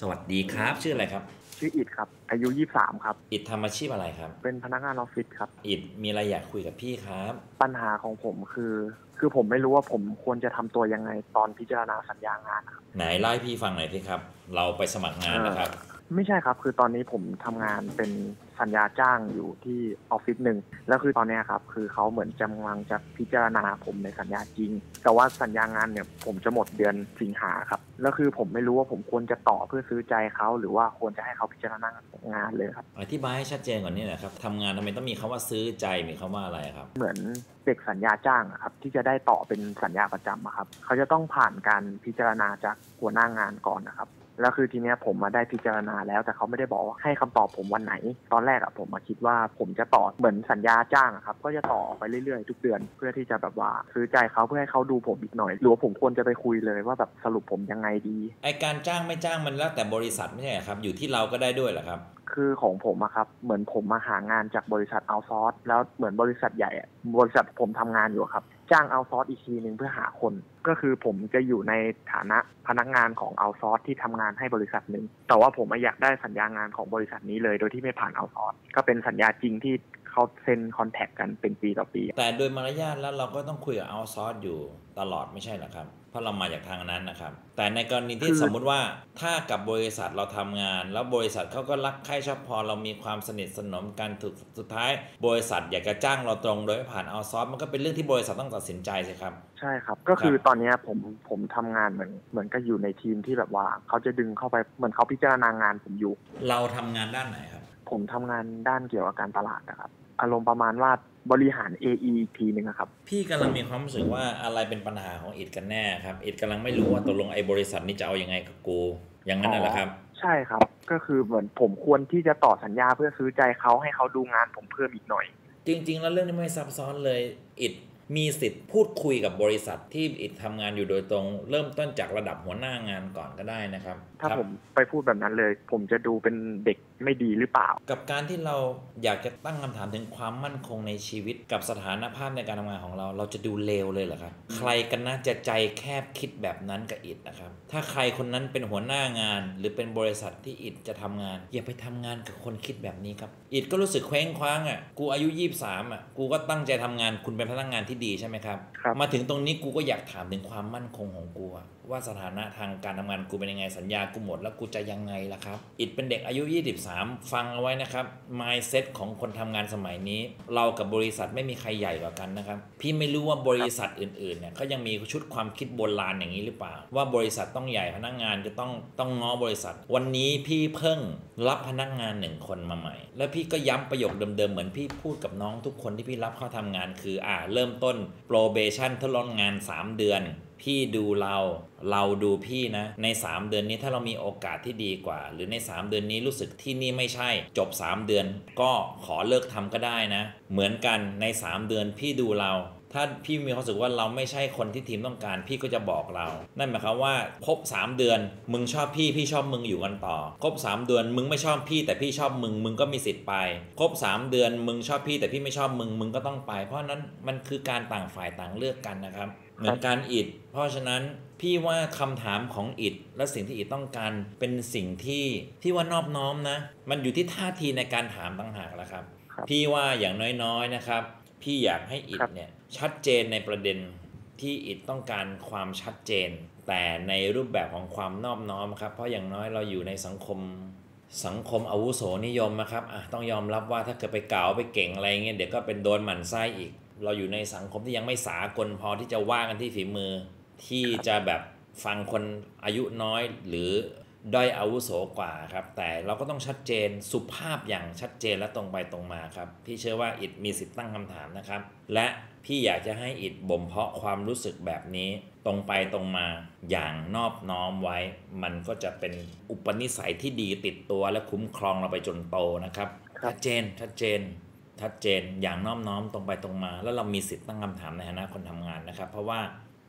สวัสดีครับ ชื่ออะไรครับ ชื่ออิดครับ อายุ 23 ครับ อิดทำอาชีพอะไรครับ เป็นพนักงานออฟฟิศครับ อิดมีอะไรอยากคุยกับพี่ครับ ปัญหาของผมคือ คือผมไม่รู้ว่าผมควรจะทำตัวยังไงตอนพิจารณาสัญญางานนะครับไหนเล่าให้พี่ฟังหน่อยสิครับ เราไปสมัครงานนะครับ ไม่ใช่ครับ คือตอนนี้ผมทำงานเป็นสัญญาจ้างอยู่ที่ออฟฟิศหนึ่งแล้วคือตอนเนี้ยครับคือเขาเหมือนจำลังจะพิจารณาผมในสัญญาจริง แต่ว่าสัญญางานเนี่ยผมจะหมดเดือนสิงหาครับแล้วคือผมไม่รู้ว่าผมควรจะต่อเพื่อซื้อใจเขาหรือว่าควรจะให้เขาพิจารณางานเลยครับอธิบายให้ชัดเจนก่อนนี่นะครับทำงานทำไมต้องมีคำว่าซื้อใจมีคำว่าอะไรครับ เหมือนเด็กสัญญาจ้างอะครับที่จะได้ต่อเป็นสัญญาประจำอะครับเขาจะต้องผ่านการพิจารณาจากหัวหน้างานก่อนนะครับ แล้วคือทีเนี้ยผมมาได้พิจารณาแล้วแต่เขาไม่ได้บอกว่าให้คำตอบผมวันไหน ตอนแรกอะผมมาคิดว่าผมจะต่อเหมือนสัญญาจ้างอะครับ ก็จะต่อไปเรื่อยๆ ทุกเดือน เพื่อที่จะแบบว่าซื้อใจเขาเพื่อให้เขาดูผมอีกหน่อย หรือว่าผมควรจะไปคุยเลยว่าแบบสรุปผมยังไงดีไอ้การจ้างไม่จ้างมันแล้วแต่บริษัทไม่ใช่ครับอยู่ที่เราก็ได้ด้วยเหรอครับ คือของผมอะครับ เหมือนผมมาหางานจากบริษัท outsource แล้วเหมือนบริษัทใหญ่อะบริษัทผมทำงานอยู่ครับ จ้าง outsource อีกทีหนึ่งเพื่อหาคน ก็คือผมจะอยู่ในฐานะพนักงานของ outsource ที่ทำงานให้บริษัทหนึ่งแต่ว่าผมอยากได้สัญญางานของบริษัทนี้เลย โดยที่ไม่ผ่าน outsource ก็เป็นสัญญาจริงที่เขาเซ็น contract กันเป็นปีต่อปี แต่โดยมารยาทแล้วเราก็ต้องคุยกับ outsource อยู่ ตลอดไม่ใช่เหรอครับ เพราะเรามาจากทางนั้นนะครับ แต่ในกรณีที่คือสมมุติว่าถ้ากับบริษัทเราทำงาน แล้วบริษัทเขาก็รักใคร่ชอบพอเรามีความสนิทสนมกันถูกสุดท้าย บริษัทอยากจะจ้างเราตรงโดยไม่ผ่านเอาซอร์สมันก็เป็นเรื่องที่บริษัทต้องตัดสินใจสิครับ ใช่ครับ ก็คือครับตอนเนี้ยผมผมทำงานเหมือนเหมือนก็อยู่ในทีมที่แบบว่าเขาจะดึงเข้าไปเหมือนเขาพิจารณางานผมอยู่ เราทำงานด้านไหนครับ ผมทำงานด้านเกี่ยวกับการตลาดนะครับอารมณ์ประมาณว่า บริหาร AE อีกทีหนึ่งอะครับ พี่กำลังมีความรู้สึกว่าอะไรเป็นปัญหาของอิดกันแน่ครับอิดกำลังไม่รู้ว่าตกลงไอ้บริษัทนี้จะเอายังไงกับกู อย่างนั้นน่ะเหรอครับ ใช่ครับ ก็คือเหมือนผมควรที่จะต่อสัญญาเพื่อซื้อใจเขาให้เขาดูงานผมเพิ่มอีกหน่อย จริง ๆ แล้วเรื่องนี้ไม่ซับซ้อนเลยอิดมีสิทธิ์พูดคุยกับบริษัทที่อิดทำงานอยู่โดยตรง เริ่มต้นจากระดับหัวหน้างานก่อนก็ได้นะครับ ถ้าครับผมไปพูดแบบนั้นเลย ผมจะดูเป็นเด็ก ไม่ดีหรือเปล่า กับการที่เราอยากจะตั้งคำถามถึงความมั่นคงในชีวิตกับสถานภาพในการทำงานของเรา เราจะดูเลวเลยเหรอครับ ใครกันนะจะใจแคบคิดแบบนั้นกับอิดนะครับ ถ้าใครคนนั้นเป็นหัวหน้างาน หรือเป็นบริษัทที่อิดจะทำงาน อย่าไปทำงานกับคนคิดแบบนี้ครับอิดก็รู้สึกเคว้งคว้างอะกูอายุ 23อะกูก็ตั้งใจทำงานคุณเป็นพนักงานที่ดีใช่ไหมครับครับมาถึงตรงนี้กูก็อยากถามถึงความมั่นคงของกูอะ ว่าสถานะทางการทำงานกูเป็นยังไงสัญญากูหมดแล้วกูจะยังไงล่ะครับ อิดเป็นเด็กอายุ 23 ฟังเอาไว้นะครับ mindset ของคนทำงานสมัยนี้ เรากับบริษัทไม่มีใครใหญ่กว่ากันนะครับ พี่ไม่รู้ว่าบริษัทอื่นๆเนี่ยเขายังมีชุดความคิดโบราณอย่างนี้หรือเปล่า ว่าบริษัทต้องใหญ่พนักงานจะต้องต้องง้อบริษัท วันนี้พี่เพิ่งรับพนักงานหนึ่งคนมาใหม่ แล้วพี่ก็ย้ำประโยคเดิมๆเหมือนพี่พูดกับน้องทุกคนที่พี่รับเข้าทำงาน คืออ่าเริ่มต้น probation ทดลองงาน 3 เดือน พี่ดูเราเราดูพี่นะ ใน 3 เดือนนี้ถ้าเรามีโอกาสที่ดีกว่า หรือใน 3 เดือนนี้รู้สึกที่นี่ไม่ใช่ จบ 3 เดือน ก็ขอเลิกทำก็ได้นะ เหมือนกันใน 3 เดือนพี่ดูเรา ถ้าพี่มีความรู้สึกว่าเราไม่ใช่คนที่ทีมต้องการ พี่ก็จะบอกเรา นั่นหมายความว่าครบ 3 เดือน มึงชอบพี่พี่ชอบมึงอยู่กันต่อครบ 3 เดือน มึงไม่ชอบพี่แต่พี่ชอบมึง มึงก็มีสิทธิ์ไปครบ 3 เดือน มึงชอบพี่แต่พี่ไม่ชอบมึงมึงก็ต้องไป เพราะนั้นมันคือการต่างฝ่ายต่างเลือกกันนะครับ เหมือนการอิดเพราะฉะนั้นพี่ว่าคำถามของอิดและสิ่งที่อิดต้องการเป็นสิ่งที่พี่ว่านอบน้อมนะ มันอยู่ที่ท่าทีในการถามต่างหากแล้วครับครับพี่ว่าอย่างน้อยๆนะครับ พี่อยากให้อิดครับเนี่ยชัดเจนในประเด็นที่อิดต้องการความชัดเจน แต่ในรูปแบบของความนอบน้อมครับ เพราะอย่างน้อยเราอยู่ในสังคมสังคมอาวุโสนิยมนะครับอะต้องยอมรับว่าถ้าเกิดไปเก่าไปเก่งอะไรเงี้ยเดี๋ยวก็เป็นโดนหมั่นไส้อีก เราอยู่ในสังคมที่ยังไม่สากลพอที่จะว่ากันที่ฝีมือ ที่จะแบบฟังคนอายุน้อยหรือด้อยอาวุโสกว่าครับ แต่เราก็ต้องชัดเจนสุภาพอย่างชัดเจนและตรงไปตรงมาครับ พี่เชื่อว่าอิดมีสิทธิ์ตั้งคำถามนะครับ และพี่อยากจะให้อิดบ่มเพาะความรู้สึกแบบนี้ ตรงไปตรงมาอย่างนอบน้อมไว้ มันก็จะเป็นอุปนิสัยที่ดีติดตัวและคุ้มครองเราไปจนโตนะครับครับชัดเจนชัดเจน ชัดเจนอย่างน้อมน้อมตรงไปตรงมา แล้วเรามีสิทธิ์ตั้งคำถามในฐานะคนทำงานนะครับ เพราะว่า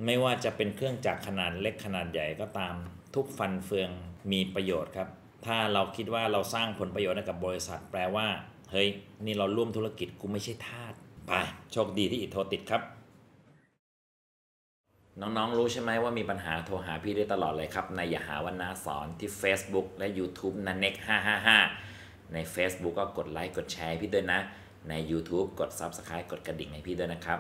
ไม่ว่าจะเป็นเครื่องจักรขนาดเล็กขนาดใหญ่ก็ตามทุกฟันเฟืองมีประโยชน์ครับ ถ้าเราคิดว่าเราสร้างผลประโยชน์ให้กับบริษัท แปลว่า เฮ้ย นี่เราร่วมธุรกิจกูไม่ใช่ทาสไปโชคดีที่อิทโทรติดครับ น้องๆรู้ใช่ไหมว่ามีปัญหาโทรหาพี่ได้ตลอดเลยครับ ในอย่าหาวันนาสอนที่ Facebook และ YouTube นันเน็ก555 ใน Facebook ก็กดไลค์กดแชร์พี่ด้วยนะ ใน YouTube กด Subscribe กดกระดิ่งให้พี่ด้วยนะครับ